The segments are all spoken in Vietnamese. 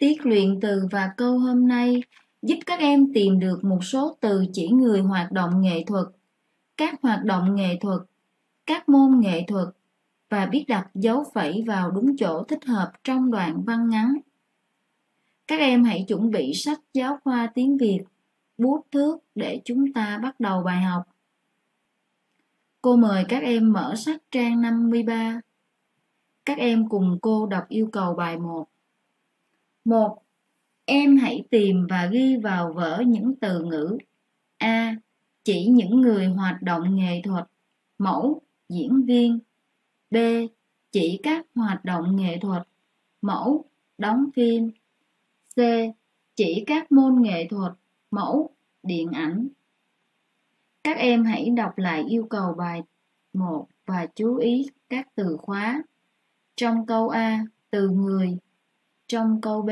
Tiết luyện từ và câu hôm nay giúp các em tìm được một số từ chỉ người hoạt động nghệ thuật, các hoạt động nghệ thuật, các môn nghệ thuật và biết đặt dấu phẩy vào đúng chỗ thích hợp trong đoạn văn ngắn. Các em hãy chuẩn bị sách giáo khoa tiếng Việt, bút thước để chúng ta bắt đầu bài học. Cô mời các em mở sách trang 53. Các em cùng cô đọc yêu cầu bài 1. 1. Em hãy tìm và ghi vào vở những từ ngữ A. Chỉ những người hoạt động nghệ thuật Mẫu, diễn viên B. Chỉ các hoạt động nghệ thuật Mẫu, đóng phim C. Chỉ các môn nghệ thuật Mẫu, điện ảnh Các em hãy đọc lại yêu cầu bài 1 và chú ý các từ khóa. Trong câu A, từ người trong câu B,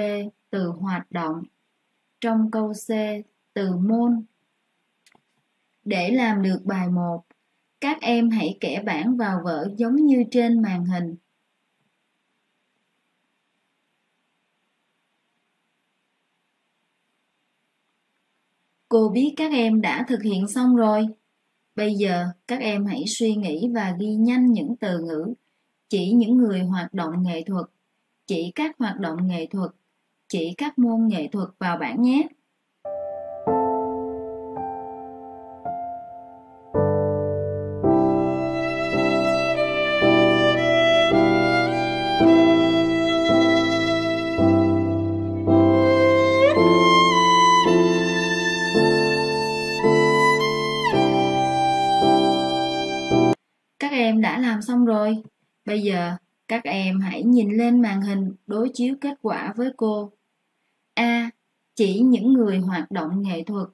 từ hoạt động. Trong câu C, từ môn. Để làm được bài 1, các em hãy kẻ bảng vào vở giống như trên màn hình. Cô biết các em đã thực hiện xong rồi. Bây giờ các em hãy suy nghĩ và ghi nhanh những từ ngữ chỉ những người hoạt động nghệ thuật chỉ các hoạt động nghệ thuật, chỉ các môn nghệ thuật vào bảng nhé. Các em đã làm xong rồi. Bây giờ các em hãy nhìn lên màn hình đối chiếu kết quả với cô. A. Chỉ những người hoạt động nghệ thuật,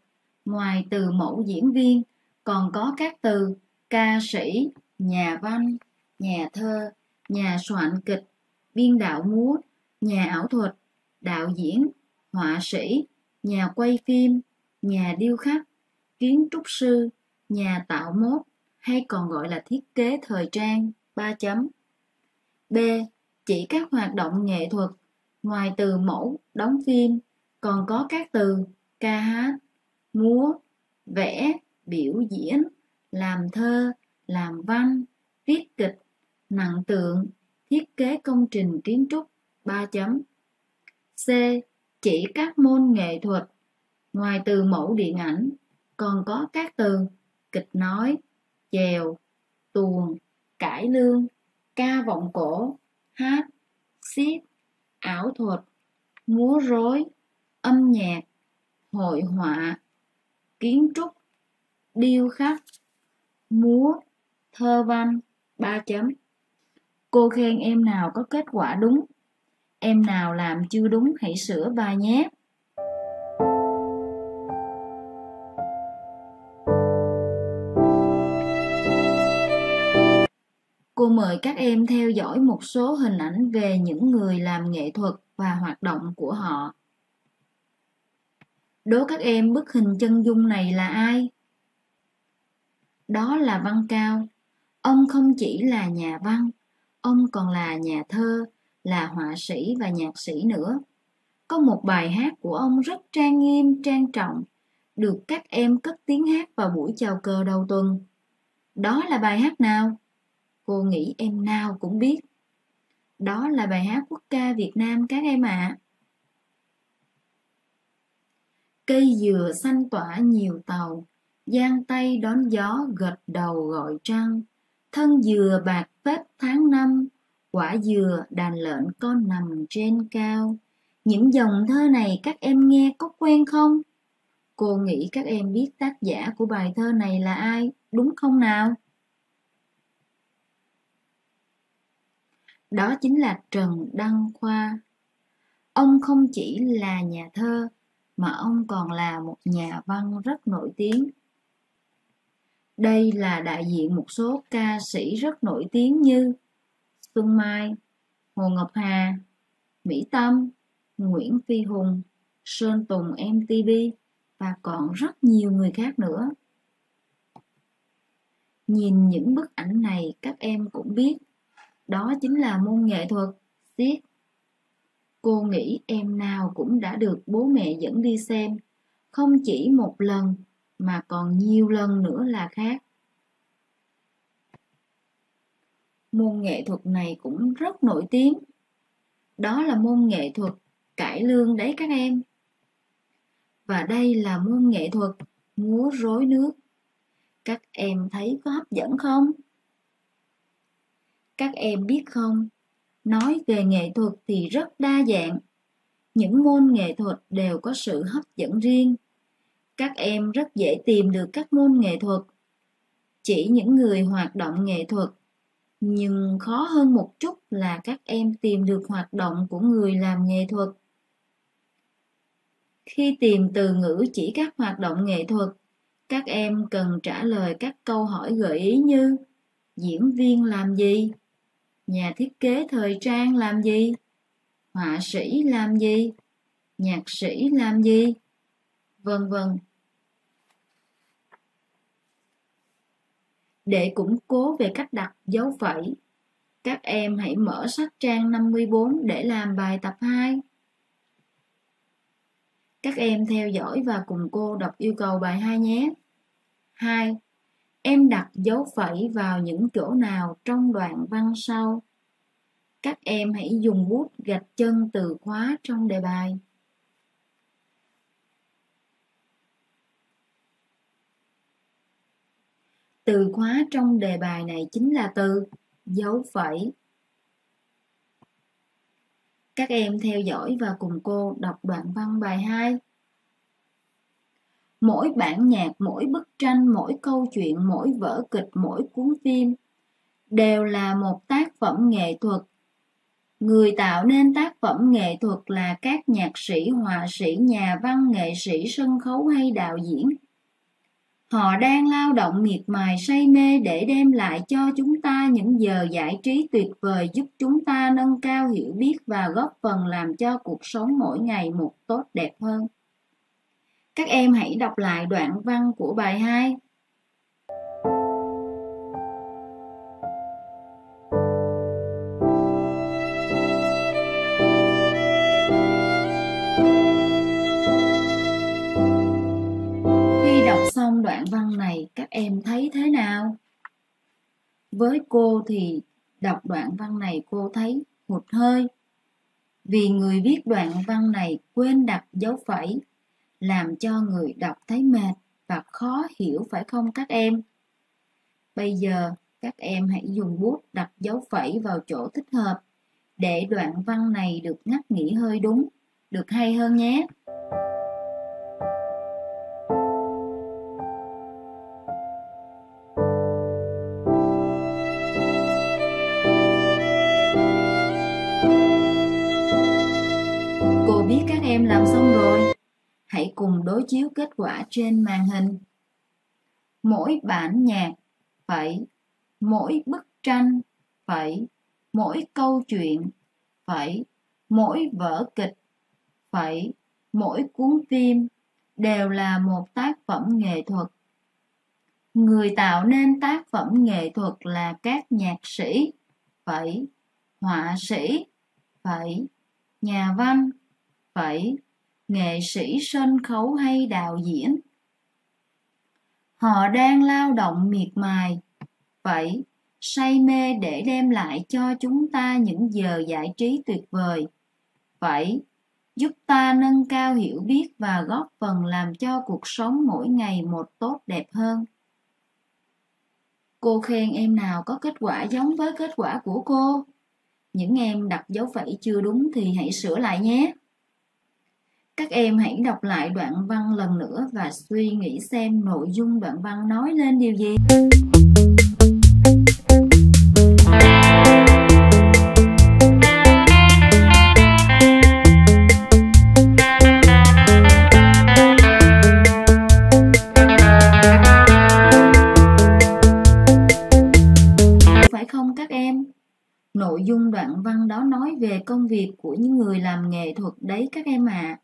ngoài từ mẫu diễn viên, còn có các từ ca sĩ, nhà văn, nhà thơ, nhà soạn kịch, biên đạo múa, nhà ảo thuật, đạo diễn, họa sĩ, nhà quay phim, nhà điêu khắc, kiến trúc sư, nhà tạo mốt hay còn gọi là thiết kế thời trang, ba chấm. B. Chỉ các hoạt động nghệ thuật, ngoài từ mẫu, đóng phim, còn có các từ ca hát, múa, vẽ, biểu diễn, làm thơ, làm văn, viết kịch, nặng tượng, thiết kế công trình kiến trúc, 3 chấm. C. Chỉ các môn nghệ thuật, ngoài từ mẫu điện ảnh, còn có các từ kịch nói, chèo, tuồng, cải lương, ca vọng cổ, hát, xiết, ảo thuật, múa rối, âm nhạc, hội họa, kiến trúc, điêu khắc, múa, thơ văn, ba chấm. Cô khen em nào có kết quả đúng. Em nào làm chưa đúng hãy sửa bài nhé. Cô mời các em theo dõi một số hình ảnh về những người làm nghệ thuật và hoạt động của họ. Đố các em bức hình chân dung này là ai? Đó là Văn Cao. Ông không chỉ là nhà văn, ông còn là nhà thơ, là họa sĩ và nhạc sĩ nữa. Có một bài hát của ông rất trang nghiêm, trang trọng, được các em cất tiếng hát vào buổi chào cờ đầu tuần. Đó là bài hát nào? Cô nghĩ em nào cũng biết. Đó là bài hát quốc ca Việt Nam các em ạ. À. Cây dừa xanh tỏa nhiều tàu, giang tay đón gió gật đầu gọi trăng. Thân dừa bạc phết tháng năm, quả dừa đàn lợn con nằm trên cao. Những dòng thơ này các em nghe có quen không? Cô nghĩ các em biết tác giả của bài thơ này là ai, đúng không nào? Đó chính là Trần Đăng Khoa. Ông không chỉ là nhà thơ, mà ông còn là một nhà văn rất nổi tiếng. Đây là đại diện một số ca sĩ rất nổi tiếng như Xuân Mai, Hồ Ngọc Hà, Mỹ Tâm, Nguyễn Phi Hùng, Sơn Tùng MTV và còn rất nhiều người khác nữa. Nhìn những bức ảnh này các em cũng biết đó chính là môn nghệ thuật siết Cô nghĩ em nào cũng đã được bố mẹ dẫn đi xem, không chỉ một lần mà còn nhiều lần nữa là khác. Môn nghệ thuật này cũng rất nổi tiếng. Đó là môn nghệ thuật cải lương đấy các em. Và đây là môn nghệ thuật múa rối nước. Các em thấy có hấp dẫn không? Các em biết không, nói về nghệ thuật thì rất đa dạng. Những môn nghệ thuật đều có sự hấp dẫn riêng. Các em rất dễ tìm được các môn nghệ thuật. Chỉ những người hoạt động nghệ thuật nhưng khó hơn một chút là các em tìm được hoạt động của người làm nghệ thuật khi tìm từ ngữ chỉ các hoạt động nghệ thuật các em cần trả lời các câu hỏi gợi ý như diễn viên làm gì nhà thiết kế thời trang làm gì? Họa sĩ làm gì? Nhạc sĩ làm gì? Vân vân. Để củng cố về cách đặt dấu phẩy, các em hãy mở sách trang 54 để làm bài tập 2 các em theo dõi và cùng cô đọc yêu cầu bài 2 nhé. 2. Em đặt dấu phẩy vào những chỗ nào trong đoạn văn sau. Các em hãy dùng bút gạch chân từ khóa trong đề bài. Từ khóa trong đề bài này chính là từ dấu phẩy. Các em theo dõi và cùng cô đọc đoạn văn bài 2. Mỗi bản nhạc, mỗi bức tranh, mỗi câu chuyện, mỗi vở kịch, mỗi cuốn phim đều là một tác phẩm nghệ thuật. Người tạo nên tác phẩm nghệ thuật là các nhạc sĩ, họa sĩ, nhà văn, nghệ sĩ, sân khấu hay đạo diễn – Họ đang lao động miệt mài say mê để đem lại cho chúng ta những giờ giải trí tuyệt vời giúp chúng ta nâng cao hiểu biết và góp phần làm cho cuộc sống mỗi ngày một tốt đẹp hơn. Các em hãy đọc lại đoạn văn của bài 2. xong đoạn văn này các em thấy thế nào? Với cô thì đọc đoạn văn này cô thấy hụt hơi. Vì người viết đoạn văn này quên đặt dấu phẩy, làm cho người đọc thấy mệt và khó hiểu phải không các em? Bây giờ các em hãy dùng bút đặt dấu phẩy vào chỗ thích hợp để đoạn văn này được ngắt nghỉ hơi đúng, được hay hơn nhé. Cùng đối chiếu kết quả trên màn hình. Mỗi bản nhạc, phẩy, mỗi bức tranh, phẩy, mỗi câu chuyện, phẩy, mỗi vở kịch, phẩy, mỗi cuốn phim đều là một tác phẩm nghệ thuật. Người tạo nên tác phẩm nghệ thuật là các nhạc sĩ, phẩy, họa sĩ, phẩy, nhà văn, phẩy nghệ sĩ sân khấu hay đạo diễn? Họ đang lao động miệt mài. Vậy, say mê để đem lại cho chúng ta những giờ giải trí tuyệt vời. Vậy, giúp ta nâng cao hiểu biết và góp phần làm cho cuộc sống mỗi ngày một tốt đẹp hơn. Cô khen em nào có kết quả giống với kết quả của cô? Những em đặt dấu phẩy chưa đúng thì hãy sửa lại nhé các em hãy đọc lại đoạn văn lần nữa và suy nghĩ xem nội dung đoạn văn nói lên điều gì. Phải không các em? Nội dung đoạn văn đó nói về công việc của những người làm nghệ thuật đấy các em ạ. À.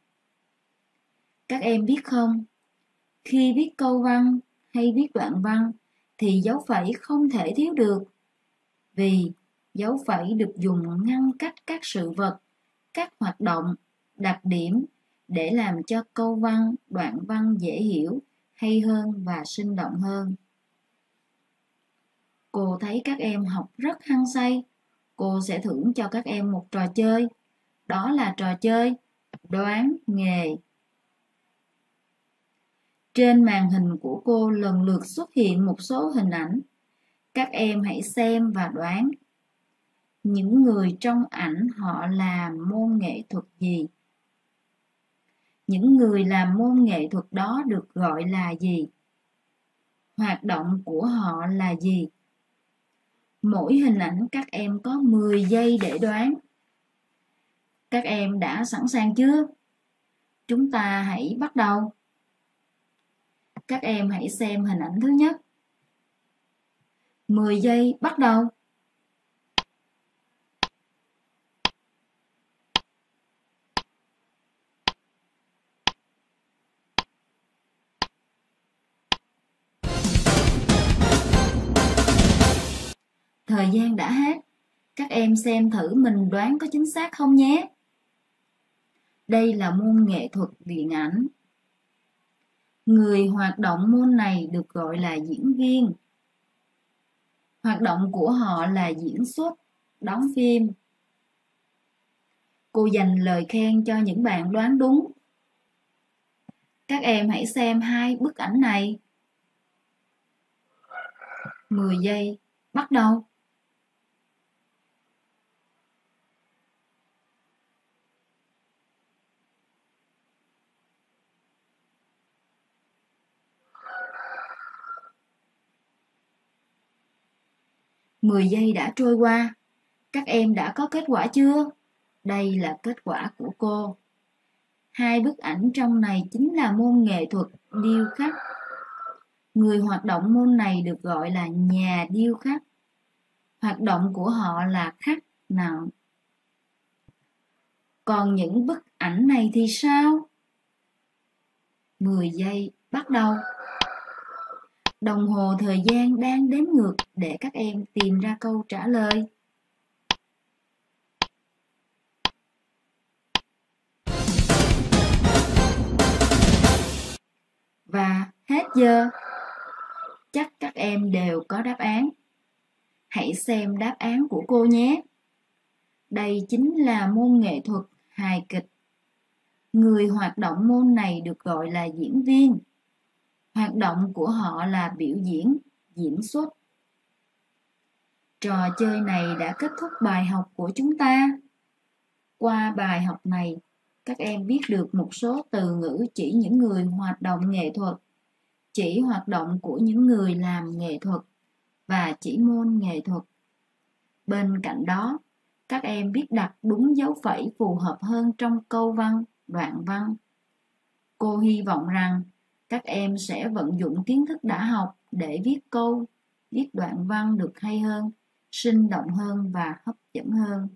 Các em biết không, khi viết câu văn hay viết đoạn văn thì dấu phẩy không thể thiếu được. Vì dấu phẩy được dùng ngăn cách các sự vật các hoạt động, đặc điểm để làm cho câu văn, đoạn văn dễ hiểu, hay hơn và sinh động hơn. Cô thấy các em học rất hăng say, cô sẽ thưởng cho các em một trò chơi. Đó là trò chơi đoán nghề. Trên màn hình của cô lần lượt xuất hiện một số hình ảnh. Các em hãy xem và đoán. Những người trong ảnh họ làm môn nghệ thuật gì? Những người làm môn nghệ thuật đó được gọi là gì? Hoạt động của họ là gì? Mỗi hình ảnh các em có 10 giây để đoán. Các em đã sẵn sàng chưa? Chúng ta hãy bắt đầu. Các em hãy xem hình ảnh thứ nhất. 10 giây bắt đầu. Thời gian đã hết. Các em xem thử mình đoán có chính xác không nhé. Đây là môn nghệ thuật điện ảnh. Người hoạt động môn này được gọi là diễn viên. Hoạt động của họ là diễn xuất, đóng phim. Cô dành lời khen cho những bạn đoán đúng. Các em hãy xem hai bức ảnh này. 10 giây, bắt đầu. 10 giây đã trôi qua. Các em đã có kết quả chưa? Đây là kết quả của cô. Hai bức ảnh trong này chính là môn nghệ thuật điêu khắc. Người hoạt động môn này được gọi là nhà điêu khắc. Hoạt động của họ là khắc nặng. Còn những bức ảnh này thì sao? 10 giây bắt đầu. Đồng hồ thời gian đang đếm ngược để các em tìm ra câu trả lời. Và hết giờ. Chắc các em đều có đáp án. Hãy xem đáp án của cô nhé. Đây chính là môn nghệ thuật hài kịch. Người hoạt động môn này được gọi là diễn viên hoạt động của họ là biểu diễn diễn xuất. Trò chơi này đã kết thúc bài học của chúng ta. Qua bài học này, các em biết được một số từ ngữ chỉ những người hoạt động nghệ thuật, chỉ hoạt động của những người làm nghệ thuật và chỉ môn nghệ thuật. Bên cạnh đó, các em biết đặt đúng dấu phẩy phù hợp hơn trong câu văn, đoạn văn. Cô hy vọng rằng các em sẽ vận dụng kiến thức đã học để viết câu, viết đoạn văn được hay hơn, sinh động hơn và hấp dẫn hơn.